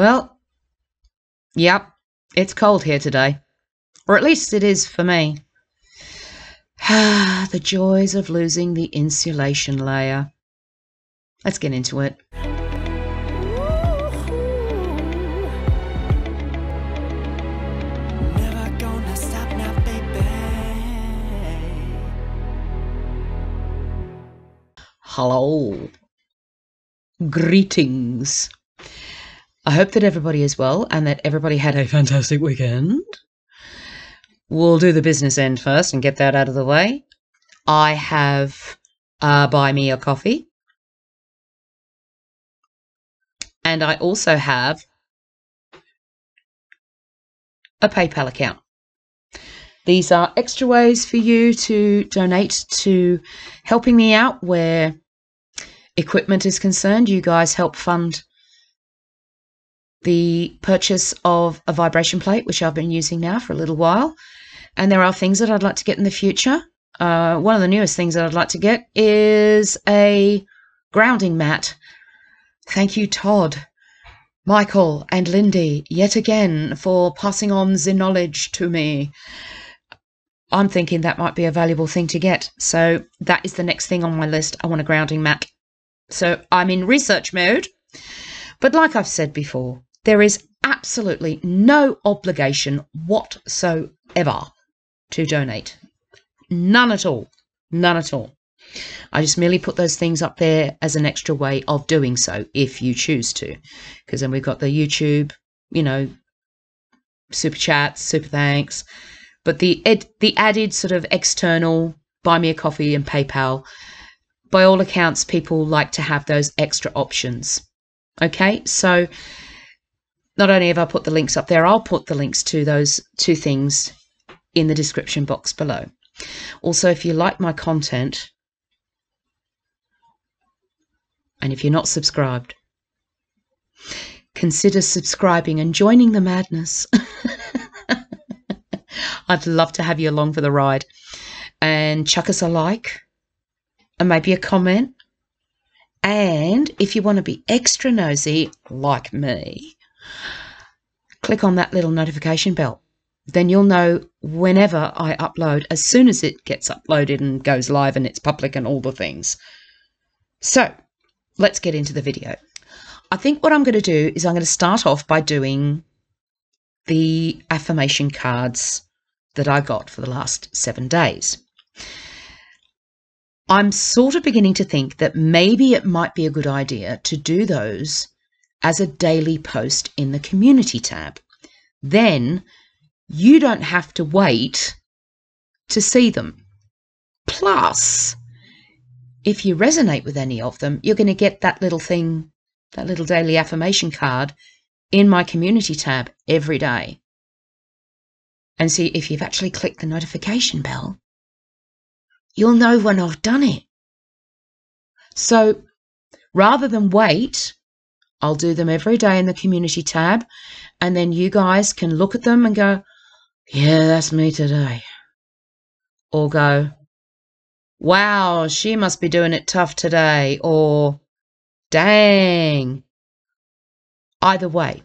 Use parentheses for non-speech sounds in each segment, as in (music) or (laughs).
Well, yep, it's cold here today. Or at least it is for me. Ah, (sighs) the joys of losing the insulation layer. Let's get into it. Never gonna stop now, baby. Hello. Greetings. I hope that everybody is well and that everybody had a fantastic weekend. We'll do the business end first and get that out of the way. I have uh, buy me a coffee. And I also have a PayPal account. These are extra ways for you to donate to helping me out where equipment is concerned. You guys help fund the purchase of a vibration plate, which I've been using now for a little while. And there are things that I'd like to get in the future. Uh, one of the newest things that I'd like to get is a grounding mat. Thank you, Todd, Michael, and Lindy, yet again for passing on the knowledge to me. I'm thinking that might be a valuable thing to get. So that is the next thing on my list. I want a grounding mat. So I'm in research mode. But like I've said before, there is absolutely no obligation whatsoever to donate. None at all. None at all. I just merely put those things up there as an extra way of doing so if you choose to. Because then we've got the YouTube, you know, super chats, super thanks. But the ed- the added sort of external buy me a coffee and PayPal, by all accounts, people like to have those extra options. Okay, so not only have I put the links up there, I'll put the links to those two things in the description box below. Also, if you like my content, and if you're not subscribed, consider subscribing and joining the madness. (laughs) I'd love to have you along for the ride. And chuck us a like and maybe a comment. And if you want to be extra nosy, like me, click on that little notification bell. Then you'll know whenever I upload, as soon as it gets uploaded and goes live and it's public and all the things. So let's get into the video. I think what I'm going to do is I'm going to start off by doing the affirmation cards that I got for the last seven days. I'm sort of beginning to think that maybe it might be a good idea to do those as a daily post in the community tab. Then you don't have to wait to see them. Plus, if you resonate with any of them, you're going to get that little thing, that little daily affirmation card in my community tab every day. And see if you've actually clicked the notification bell, you'll know when I've done it. So rather than wait, I'll do them every day in the community tab, and then you guys can look at them and go, Yeah, that's me today. Or go, Wow, she must be doing it tough today. Or, Dang. Either way,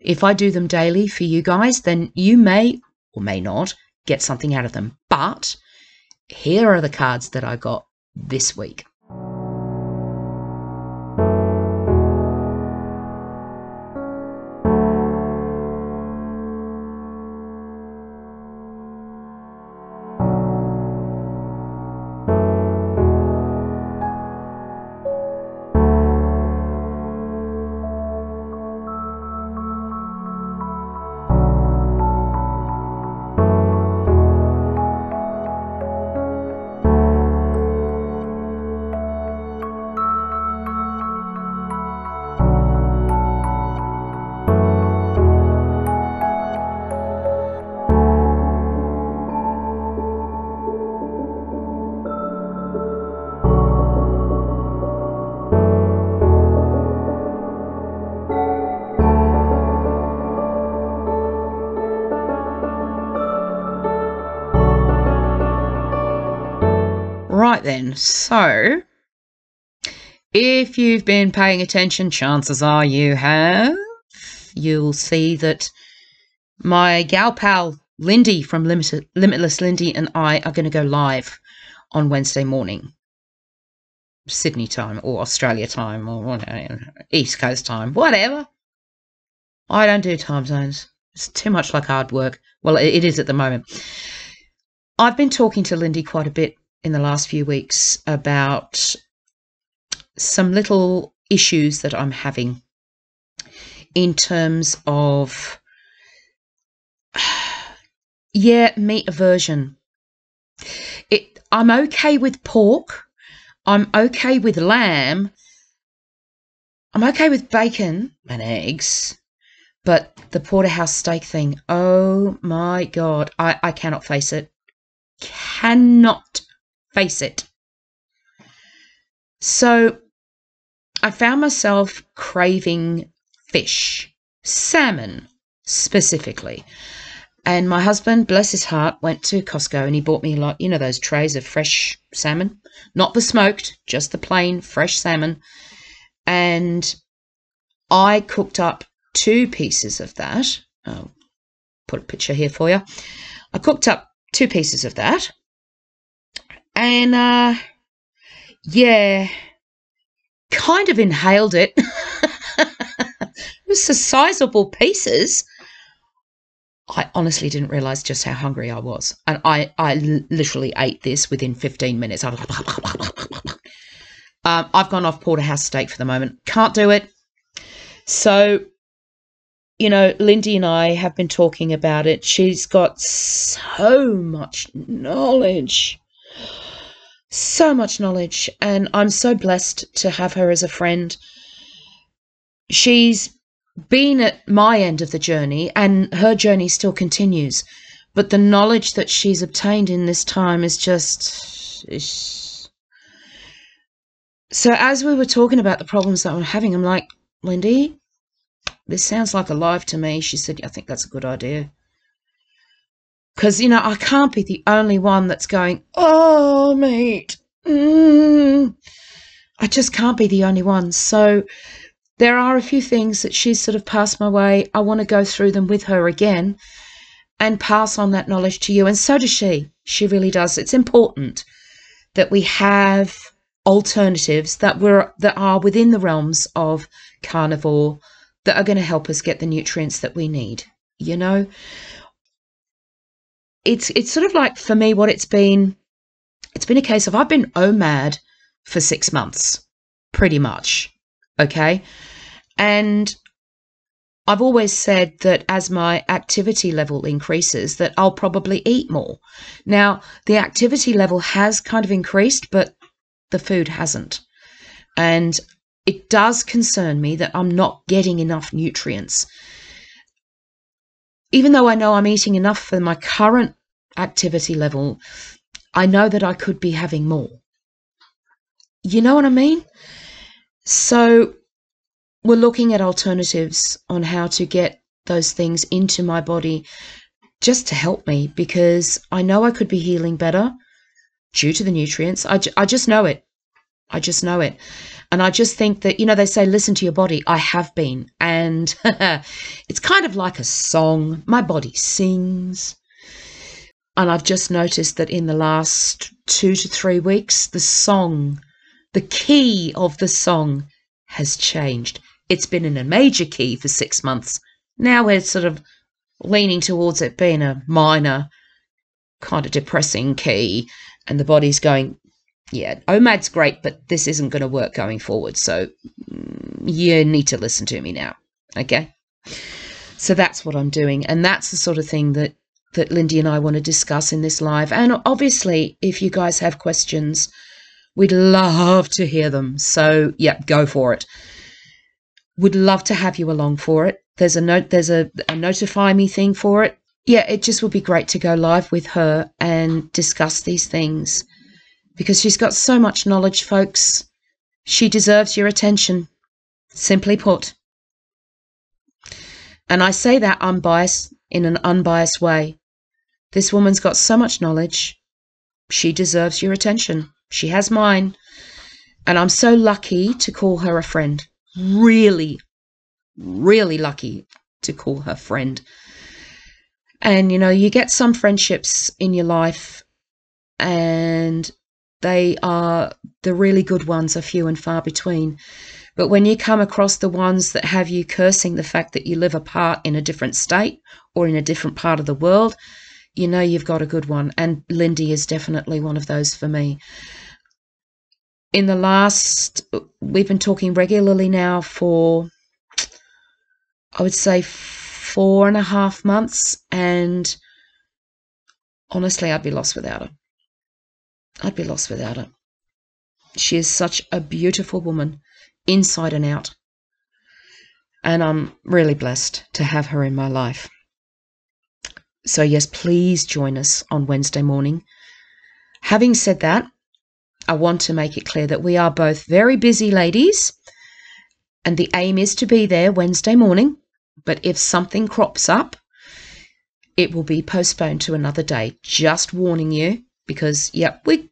if I do them daily for you guys, then you may or may not get something out of them. But here are the cards that I got this week. Then, so if you've been paying attention, chances are you have. you'll see that my gal pal Lindy from Limited, Limitless Lindy and I are going to go live on Wednesday morning, Sydney time or Australia time or East Coast time, whatever. I don't do time zones. It's too much like hard work. Well, it is at the moment. I've been talking to Lindy quite a bit in the last few weeks about some little issues that I'm having in terms of, (sighs) yeah, meat aversion. It, I'm okay with pork. I'm okay with lamb. I'm okay with bacon and eggs. But the porterhouse steak thing, oh my God, I, I cannot face it. Cannot face it. So I found myself craving fish, salmon specifically. And my husband, bless his heart, went to Costco and he bought me like, you know, those trays of fresh salmon, not the smoked, just the plain fresh salmon. And I cooked up two pieces of that. I'll put a picture here for you. I cooked up two pieces of that. And, uh, yeah, kind of inhaled it. (laughs) it was sizable pieces. I honestly didn't realize just how hungry I was. And I, I literally ate this within 15 minutes. um, I've gone off porterhouse steak for the moment. Can't do it. So, you know, Lindy and I have been talking about it. She's got so much knowledge. So much knowledge. And I'm so blessed to have her as a friend. She's been at my end of the journey, and her journey still continues. But the knowledge that she's obtained in this time is just. So, as we were talking about the problems that I'm having, I'm like, Lindy, this sounds like a live to me. She said, I think that's a good idea. Because, you know, I can't be the only one that's going, oh, mate. Mm. I just can't be the only one. So, there are a few things that she's sort of passed my way. I want to go through them with her again and pass on that knowledge to you. And so does she. She really does. It's important that we have alternatives that were that are within the realms of carnivore that are going to help us get the nutrients that we need. You know, it's it's sort of like for me what it's been. It's been a case of I've been OMAD for six months, pretty much. Okay. And I've always said that as my activity level increases that I'll probably eat more. Now, the activity level has kind of increased, but the food hasn't. And it does concern me that I'm not getting enough nutrients. Even though I know I'm eating enough for my current activity level, I know that I could be having more. You know what I mean? So we're looking at alternatives on how to get those things into my body just to help me because I know I could be healing better due to the nutrients. I, I just know it. I just know it. And I just think that, you know, they say, listen to your body. I have been. And (laughs) it's kind of like a song. My body sings. And I've just noticed that in the last two to three weeks, the song, the key of the song has changed. It's been in a major key for six months. Now we're sort of leaning towards it being a minor, kind of depressing key. And the body's going, yeah, OMAD's great, but this isn't going to work going forward. So mm, you need to listen to me now. Okay. So that's what I'm doing. And that's the sort of thing that, that Lindy and I want to discuss in this live. And obviously, if you guys have questions, we'd love to hear them. So, yeah, go for it. Would love to have you along for it. There's a note, there's a, a notify me thing for it. Yeah, it just would be great to go live with her and discuss these things because she's got so much knowledge, folks. She deserves your attention, simply put. And I say that unbiased in an unbiased way. This woman's got so much knowledge. She deserves your attention. She has mine. And I'm so lucky to call her a friend. Really, really lucky. to call her friend. And, you know, you get some friendships in your life, and they are the really good ones are few and far between. But when you come across the ones that have you cursing the fact that you live apart in a different state or in a different part of the world, you know you've got a good one. And Lindy is definitely one of those for me. In the last, we've been talking regularly now for, I would say, four and a half months. And honestly, I'd be lost without her. I'd be lost without her. She is such a beautiful woman, inside and out. And I'm really blessed to have her in my life. So, yes, please join us on Wednesday morning. Having said that, I want to make it clear that we are both very busy ladies, and the aim is to be there Wednesday morning. But if something crops up, it will be postponed to another day. Just warning you because, yep, we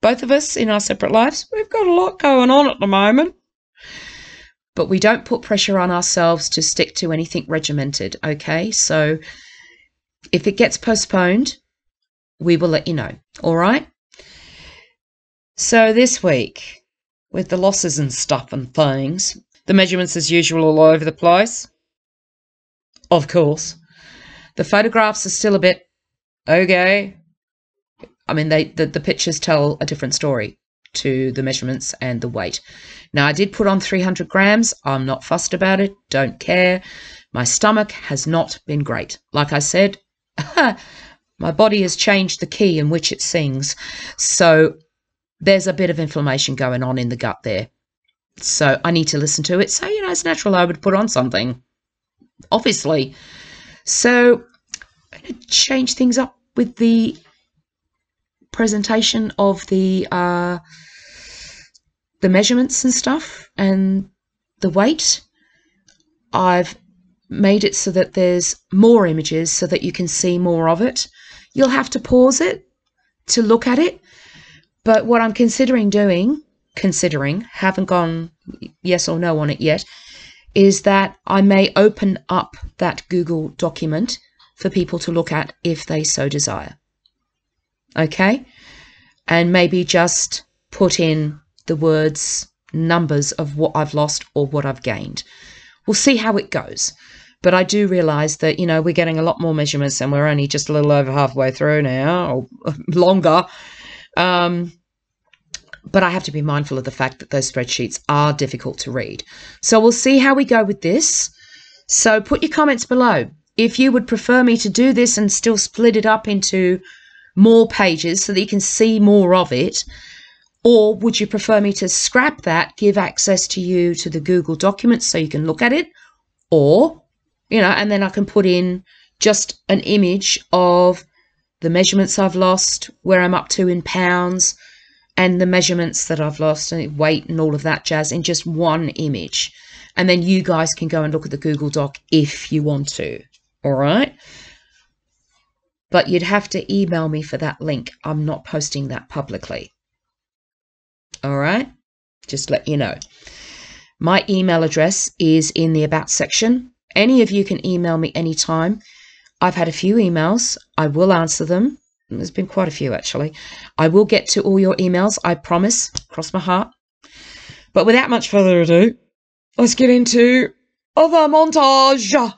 both of us in our separate lives, we've got a lot going on at the moment. But we don't put pressure on ourselves to stick to anything regimented, okay? So if it gets postponed, we will let you know, all right? So this week, with the losses and stuff and things, the measurements as usual all over the place. Of course. The photographs are still a bit okay. I mean, they the, the pictures tell a different story to the measurements and the weight. Now, I did put on 300 grams. I'm not fussed about it. Don't care. My stomach has not been great. Like I said, (laughs) my body has changed the key in which it sings. So there's a bit of inflammation going on in the gut there. So I need to listen to it. So, you know, it's natural I would put on something, obviously. So I'm going to change things up with the presentation of the uh, the measurements and stuff and the weight. I've made it so that there's more images so that you can see more of it. You'll have to pause it to look at it. But what I'm considering doing, considering, haven't gone yes or no on it yet, is that I may open up that Google document for people to look at if they so desire. Okay? And maybe just put in the words, numbers of what I've lost or what I've gained. We'll see how it goes. But I do realize that, you know, we're getting a lot more measurements and we're only just a little over halfway through now, or (laughs) longer. Um, but I have to be mindful of the fact that those spreadsheets are difficult to read. So we'll see how we go with this. So put your comments below. If you would prefer me to do this and still split it up into more pages so that you can see more of it, or would you prefer me to scrap that, give access to you to the Google documents so you can look at it? Or, you know, and then I can put in just an image of the measurements I've lost, where I'm up to in pounds, and the measurements that I've lost and weight and all of that jazz in just one image. And then you guys can go and look at the Google Doc if you want to. All right. But you'd have to email me for that link. I'm not posting that publicly. All right. Just let you know. My email address is in the About section. Any of you can email me anytime. I've had a few emails. I will answer them. There's been quite a few actually. I will get to all your emails, I promise. Cross my heart. But without much further ado, let's get into other montage.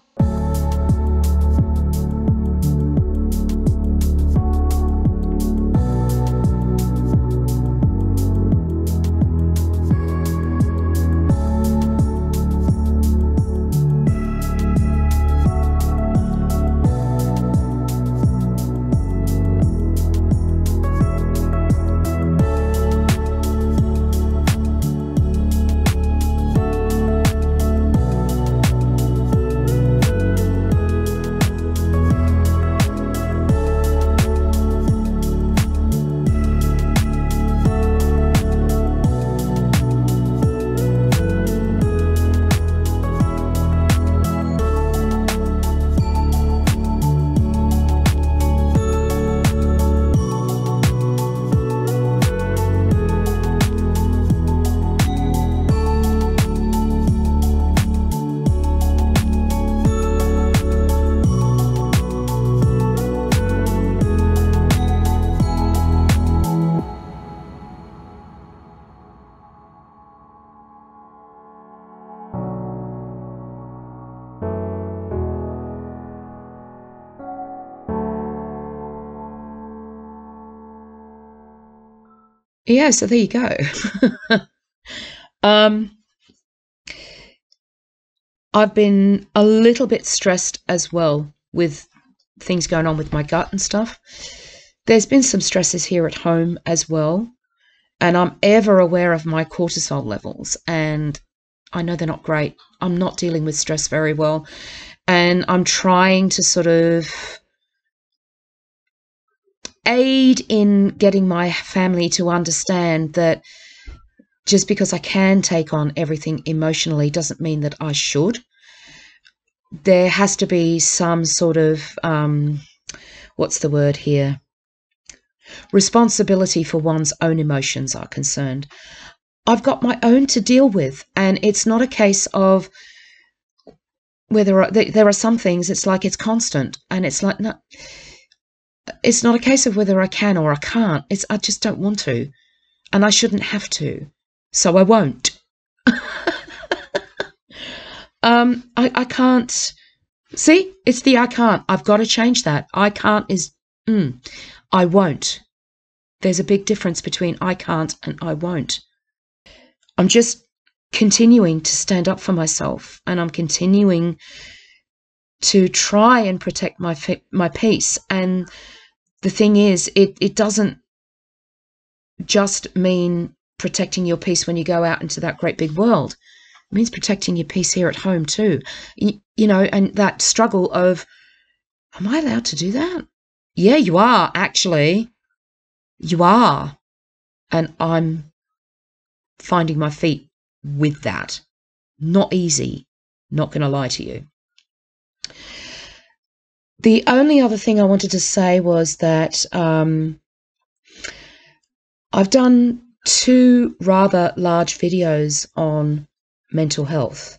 Yeah, so there you go. um, I've been a little bit stressed as well with things going on with my gut and stuff. There's been some stresses here at home as well. And I'm ever aware of my cortisol levels. And I know they're not great. I'm not dealing with stress very well. And I'm trying to sort of aid in getting my family to understand that just because I can take on everything emotionally doesn't mean that I should. There has to be some sort of, um, what's the word here? Responsibility for one's own emotions are concerned. I've got my own to deal with, and it's not a case of where there are there are some things. It's like it's constant, and it's like no, it's not a case of whether I can or I can't. It's I just don't want to, and I shouldn't have to, so I won't. (laughs) um, I I can't. See, it's the I can't. I've got to change that. I can't is mm, I won't. There's a big difference between I can't and I won't. I'm just continuing to stand up for myself and I'm continuing to try and protect my my peace. And the thing is it it doesn't just mean protecting your peace when you go out into that great big world. It means protecting your peace here at home too. You, you know and that struggle of am i allowed to do that? Yeah you are actually. You are. And i'm finding my feet with that. Not easy. Not going to lie to you the only other thing I wanted to say was that um, I've done two rather large videos on mental health.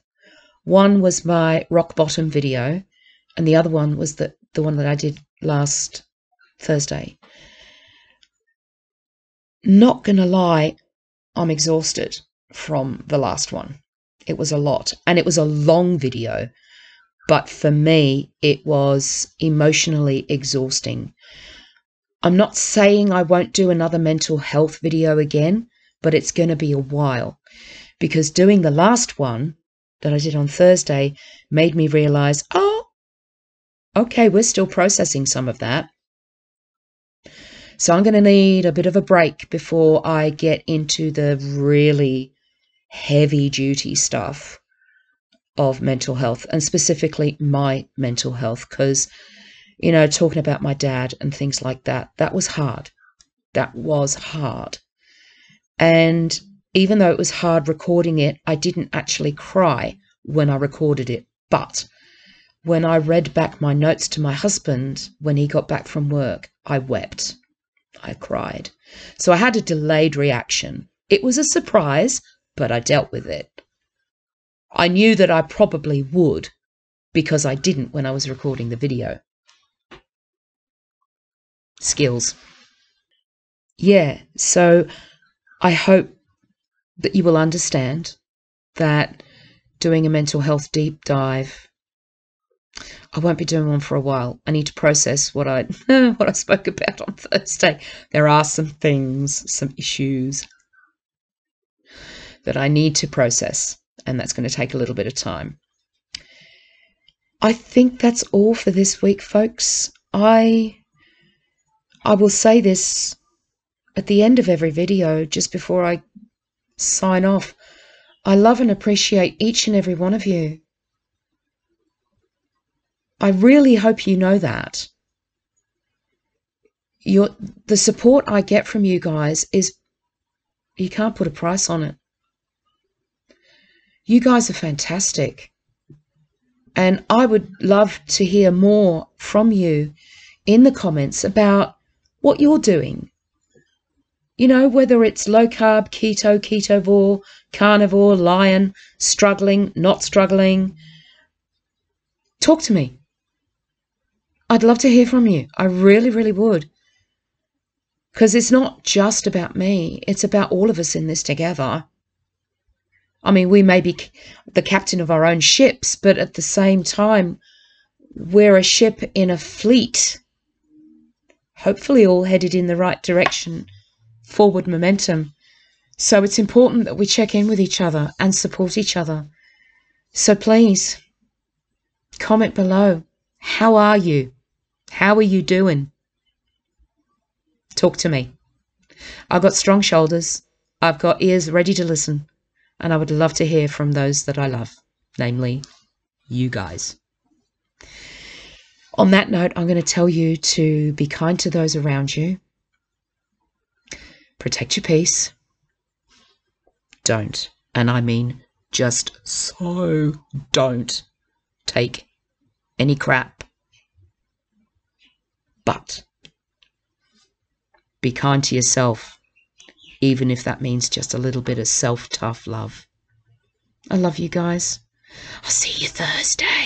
One was my rock bottom video, and the other one was the, the one that I did last Thursday. Not gonna lie, I'm exhausted from the last one. It was a lot, and it was a long video. But for me, it was emotionally exhausting. I'm not saying I won't do another mental health video again, but it's going to be a while because doing the last one that I did on Thursday made me realize, oh, okay, we're still processing some of that. So I'm going to need a bit of a break before I get into the really heavy duty stuff of mental health and specifically my mental health because you know talking about my dad and things like that that was hard. That was hard. And even though it was hard recording it i didn't actually cry when i recorded it. But when i read back my notes to my husband when he got back from work i wept. I cried. So i had a delayed reaction. It was a surprise but i dealt with it I knew that I probably would because I didn't when I was recording the video. Skills. Yeah, so I hope that you will understand that doing a mental health deep dive I won't be doing one for a while. I need to process what I (laughs) what I spoke about on Thursday. There are some things, some issues that I need to process and that's going to take a little bit of time. I think that's all for this week, folks. I I will say this at the end of every video, just before I sign off. I love and appreciate each and every one of you. I really hope you know that. Your, the support I get from you guys is, you can't put a price on it. You guys are fantastic. And I would love to hear more from you in the comments about what you're doing. You know, whether it's low carb, keto, ketovore, carnivore, lion, struggling, not struggling. Talk to me. I'd love to hear from you. I really, really would. Because it's not just about me, it's about all of us in this together. I mean, we may be the captain of our own ships, but at the same time, we're a ship in a fleet, hopefully all headed in the right direction forward momentum. So it's important that we check in with each other and support each other. So please comment below. How are you? How are you doing? Talk to me. I've got strong shoulders. I've got ears ready to listen. And I would love to hear from those that I love, namely you guys. On that note, I'm going to tell you to be kind to those around you, protect your peace. Don't, and I mean just so don't take any crap. But be kind to yourself, even if that means just a little bit of self tough love. I love you guys. I'll see you Thursday.